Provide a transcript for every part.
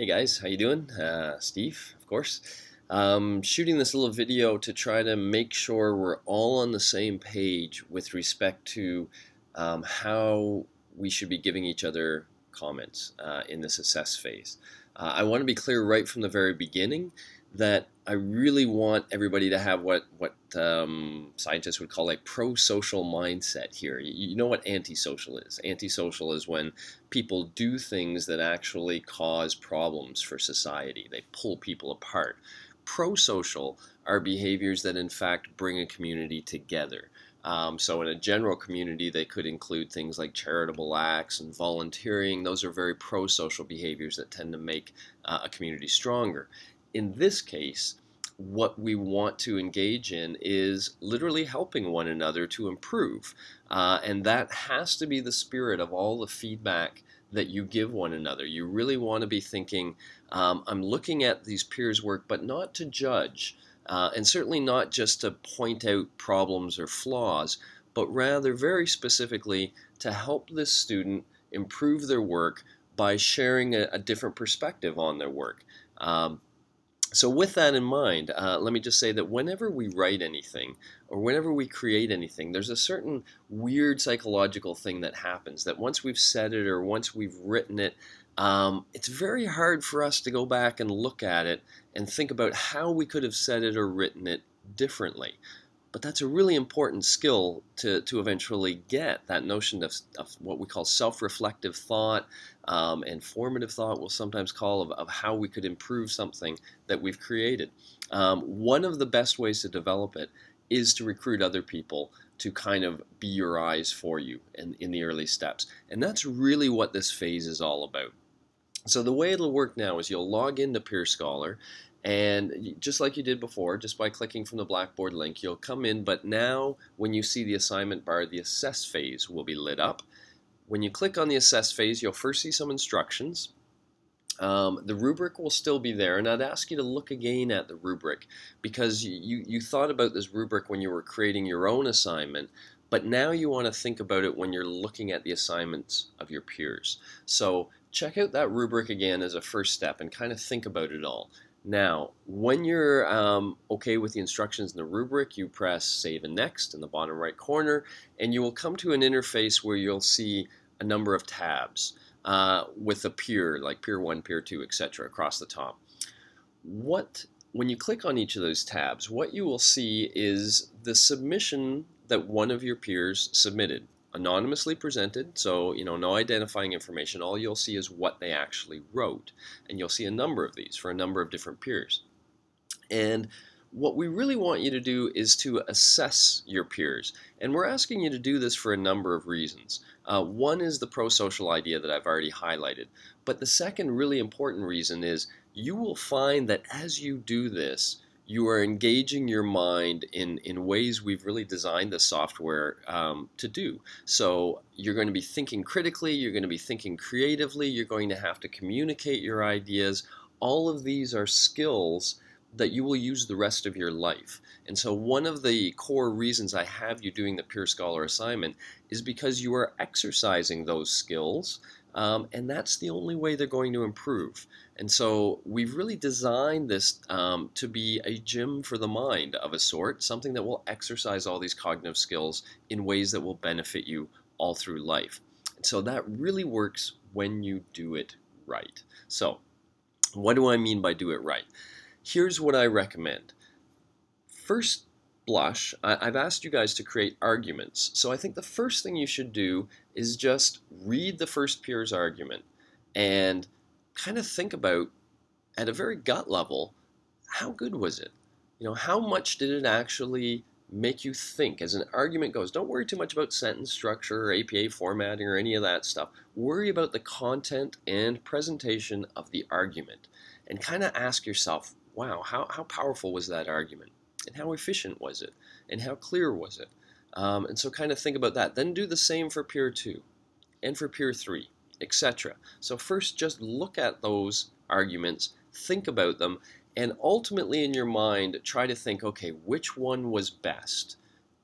Hey guys, how you doing? Uh, Steve, of course. Um, shooting this little video to try to make sure we're all on the same page with respect to um, how we should be giving each other comments uh, in this assess phase. Uh, I want to be clear right from the very beginning that I really want everybody to have what what um, scientists would call a pro-social mindset here. You, know what antisocial is. Antisocial is when people do things that actually cause problems for society. They pull people apart. Pro-social are behaviors that in fact bring a community together. Um, so in a general community, they could include things like charitable acts and volunteering. Those are very pro-social behaviors that tend to make uh, a community stronger in this case, what we want to engage in is literally helping one another to improve. Uh, and that has to be the spirit of all the feedback that you give one another. You really want to be thinking, um, I'm looking at these peers' work, but not to judge, uh, and certainly not just to point out problems or flaws, but rather very specifically to help this student improve their work by sharing a, a different perspective on their work. Um, so with that in mind, uh, let me just say that whenever we write anything or whenever we create anything, there's a certain weird psychological thing that happens that once we've said it or once we've written it, um, it's very hard for us to go back and look at it and think about how we could have said it or written it differently. But that's a really important skill to, to eventually get that notion of, of what we call self-reflective thought um, and formative thought we'll sometimes call of, of how we could improve something that we've created. Um, one of the best ways to develop it is to recruit other people to kind of be your eyes for you in, in the early steps. And that's really what this phase is all about. So the way it'll work now is you'll log into PeerScholar and just like you did before, just by clicking from the Blackboard link, you'll come in, but now when you see the assignment bar, the assess phase will be lit up. When you click on the assess phase, you'll first see some instructions. Um, the rubric will still be there, and I'd ask you to look again at the rubric because you, you thought about this rubric when you were creating your own assignment, but now you want to think about it when you're looking at the assignments of your peers. So check out that rubric again as a first step and kind of think about it all. Now, when you're um, okay with the instructions in the rubric, you press Save and Next in the bottom right corner, and you will come to an interface where you'll see a number of tabs uh, with a peer, like Peer 1, Peer 2, etc., across the top. What, when you click on each of those tabs, what you will see is the submission that one of your peers submitted anonymously presented, so you know no identifying information. All you'll see is what they actually wrote, and you'll see a number of these for a number of different peers. And what we really want you to do is to assess your peers, and we're asking you to do this for a number of reasons. Uh, one is the pro-social idea that I've already highlighted, but the second really important reason is you will find that as you do this, you are engaging your mind in, in ways we've really designed the software um, to do. So you're going to be thinking critically, you're going to be thinking creatively, you're going to have to communicate your ideas. All of these are skills that you will use the rest of your life. And so one of the core reasons I have you doing the Peer Scholar assignment is because you are exercising those skills um, and that's the only way they're going to improve. And so we've really designed this um, to be a gym for the mind of a sort, something that will exercise all these cognitive skills in ways that will benefit you all through life. And so that really works when you do it right. So what do I mean by do it right? Here's what I recommend. First blush, I've asked you guys to create arguments. So I think the first thing you should do is just read the first peer's argument and kind of think about, at a very gut level, how good was it? You know, how much did it actually make you think as an argument goes? Don't worry too much about sentence structure or APA formatting or any of that stuff. Worry about the content and presentation of the argument and kind of ask yourself, wow, how, how powerful was that argument? And how efficient was it and how clear was it? Um, and so kind of think about that. Then do the same for peer 2 and for peer 3 etc so first just look at those arguments think about them and ultimately in your mind try to think okay which one was best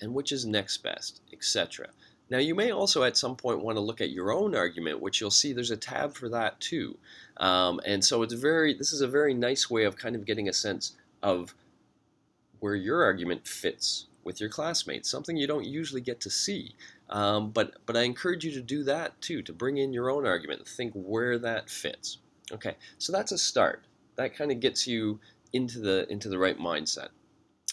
and which is next best? etc now you may also at some point want to look at your own argument which you'll see there's a tab for that too. Um, and so it's very, this is a very nice way of kind of getting a sense of where your argument fits with your classmates, something you don't usually get to see. Um, but, but I encourage you to do that too, to bring in your own argument think where that fits. Okay, so that's a start. That kind of gets you into the, into the right mindset.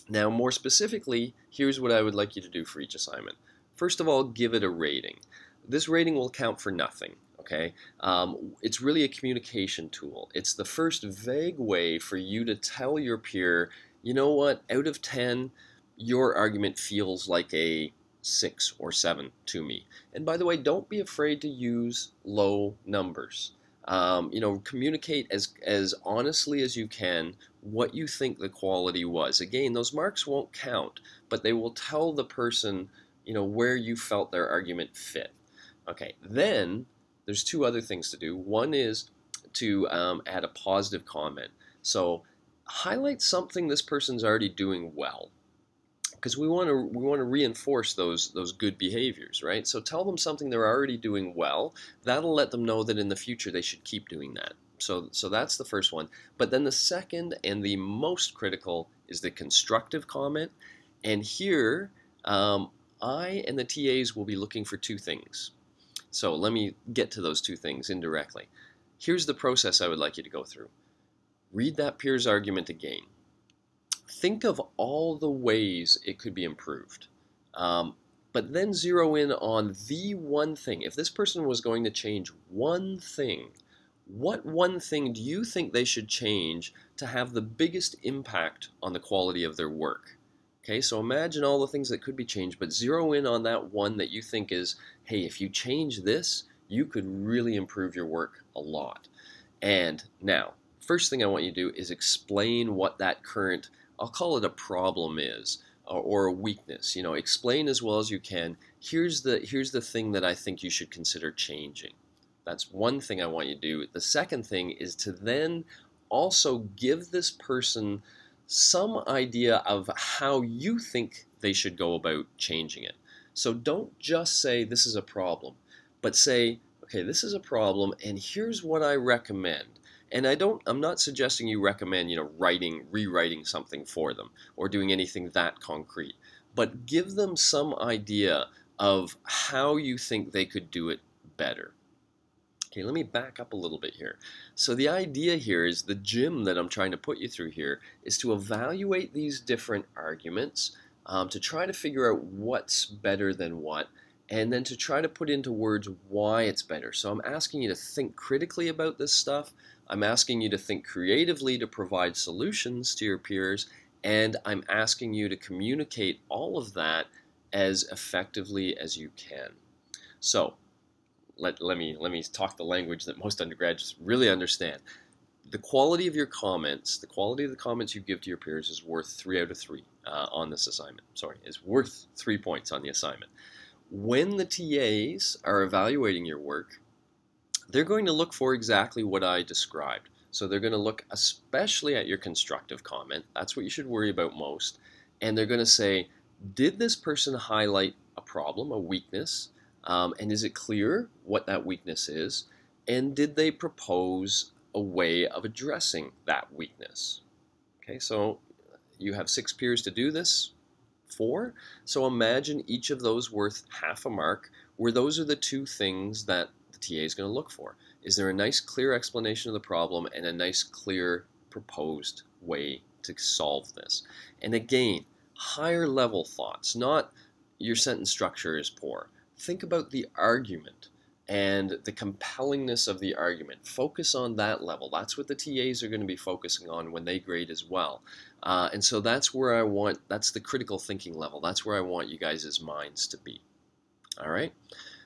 Now, more specifically, here's what I would like you to do for each assignment. First of all, give it a rating. This rating will count for nothing, okay? Um, it's really a communication tool. It's the first vague way for you to tell your peer, you know what, out of 10, your argument feels like a 6 or 7 to me. And by the way, don't be afraid to use low numbers. Um, you know, communicate as, as honestly as you can what you think the quality was. Again, those marks won't count, but they will tell the person, you know, where you felt their argument fit. Okay, then there's two other things to do. One is to um, add a positive comment. So highlight something this person's already doing well because we want to we want to reinforce those those good behaviors, right? So tell them something they're already doing well. That'll let them know that in the future they should keep doing that. So so that's the first one. But then the second and the most critical is the constructive comment. And here, um, I and the TAs will be looking for two things. So let me get to those two things indirectly. Here's the process I would like you to go through. Read that peer's argument again think of all the ways it could be improved. Um, but then zero in on the one thing. If this person was going to change one thing, what one thing do you think they should change to have the biggest impact on the quality of their work? Okay, so imagine all the things that could be changed, but zero in on that one that you think is, hey, if you change this, you could really improve your work a lot. And now, first thing I want you to do is explain what that current I'll call it a problem is or a weakness. You know, explain as well as you can. Here's the here's the thing that I think you should consider changing. That's one thing I want you to do. The second thing is to then also give this person some idea of how you think they should go about changing it. So don't just say this is a problem, but say, okay, this is a problem and here's what I recommend. And I don't I'm not suggesting you recommend, you know, writing, rewriting something for them or doing anything that concrete. But give them some idea of how you think they could do it better. Okay, let me back up a little bit here. So the idea here is the gym that I'm trying to put you through here is to evaluate these different arguments um, to try to figure out what's better than what and then to try to put into words why it's better. So I'm asking you to think critically about this stuff. I'm asking you to think creatively to provide solutions to your peers, and I'm asking you to communicate all of that as effectively as you can. So let, let, me, let me talk the language that most undergraduates really understand. The quality of your comments, the quality of the comments you give to your peers is worth three out of three uh, on this assignment. Sorry, is worth three points on the assignment when the TAs are evaluating your work, they're going to look for exactly what I described. So they're going to look especially at your constructive comment. That's what you should worry about most. And they're going to say, did this person highlight a problem, a weakness? Um, and is it clear what that weakness is? And did they propose a way of addressing that weakness? Okay, so you have six peers to do this four. So imagine each of those worth half a mark, where those are the two things that the TA is going to look for. Is there a nice clear explanation of the problem and a nice clear proposed way to solve this? And again, higher level thoughts, not your sentence structure is poor. Think about the argument and the compellingness of the argument. Focus on that level. That's what the TAs are going to be focusing on when they grade as well. Uh, and so that's where I want, that's the critical thinking level. That's where I want you guys' minds to be. All right?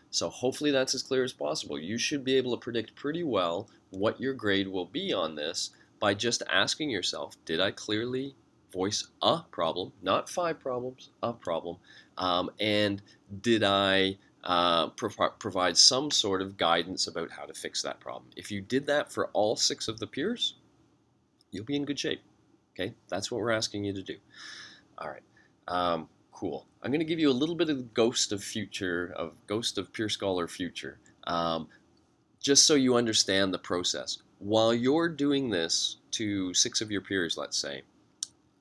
So hopefully that's as clear as possible. You should be able to predict pretty well what your grade will be on this by just asking yourself, did I clearly voice a problem, not five problems, a problem, um, and did I uh, provide some sort of guidance about how to fix that problem. If you did that for all six of the peers, you'll be in good shape. Okay, that's what we're asking you to do. All right, um, cool. I'm going to give you a little bit of the ghost of future, of ghost of Peer Scholar future, um, just so you understand the process. while you're doing this to six of your peers, let's say,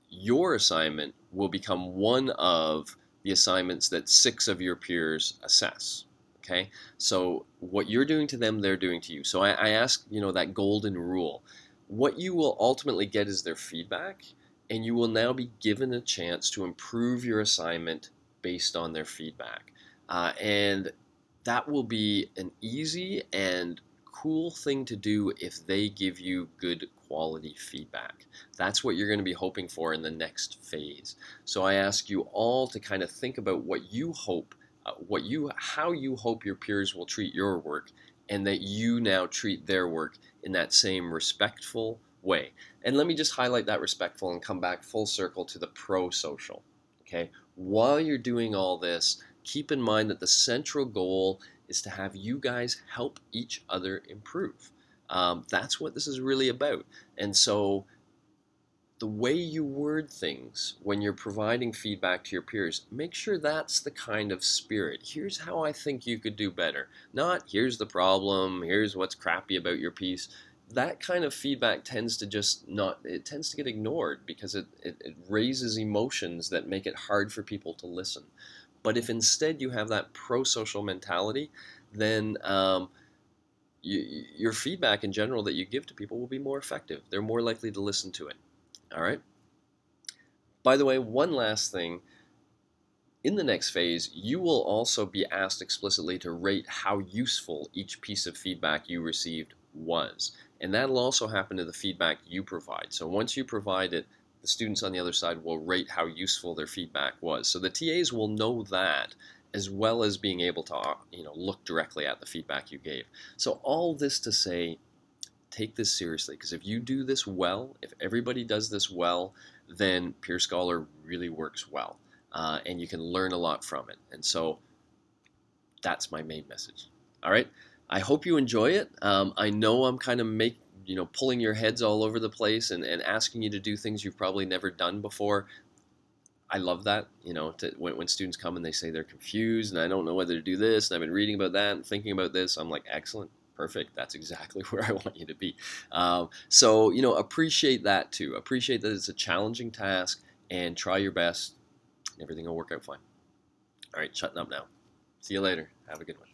your assignment will become one of the assignments that six of your peers assess. Okay, so what you're doing to them, they're doing to you. So I, I ask, you know, that golden rule. What you will ultimately get is their feedback, and you will now be given a chance to improve your assignment based on their feedback. Uh, and that will be an easy and cool thing to do if they give you good quality feedback. That's what you're going to be hoping for in the next phase. So I ask you all to kind of think about what you hope uh, what you how you hope your peers will treat your work and that you now treat their work in that same respectful way. And let me just highlight that respectful and come back full circle to the pro-social. Okay? While you're doing all this, keep in mind that the central goal is to have you guys help each other improve. Um, that's what this is really about. And so the way you word things when you're providing feedback to your peers, make sure that's the kind of spirit. Here's how I think you could do better. Not here's the problem, here's what's crappy about your piece. That kind of feedback tends to just not, it tends to get ignored because it, it, it raises emotions that make it hard for people to listen. But if instead you have that pro social mentality, then um, you, your feedback in general that you give to people will be more effective. They're more likely to listen to it. All right. By the way, one last thing. In the next phase, you will also be asked explicitly to rate how useful each piece of feedback you received was. And that'll also happen to the feedback you provide. So once you provide it, the students on the other side will rate how useful their feedback was. So the TAs will know that as well as being able to you know look directly at the feedback you gave. So all this to say take this seriously because if you do this well, if everybody does this well, then Peer Scholar really works well uh, and you can learn a lot from it. And so that's my main message. All right. I hope you enjoy it. Um, I know I'm kind of make you know pulling your heads all over the place and, and asking you to do things you've probably never done before. I love that, you know, to, when, when students come and they say they're confused and I don't know whether to do this and I've been reading about that and thinking about this. I'm like, excellent, perfect. That's exactly where I want you to be. Um, so, you know, appreciate that too. Appreciate that it's a challenging task and try your best. Everything will work out fine. All right, shutting up now. See you later. Have a good one.